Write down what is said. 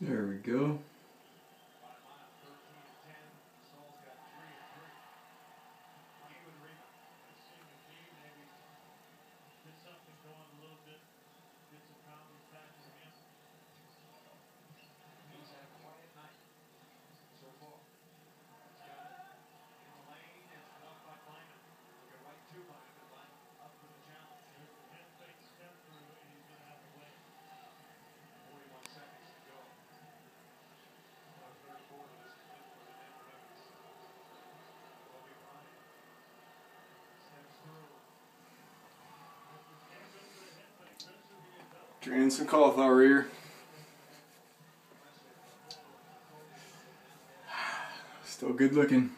There we go. Draining some cauliflower here. Still good looking.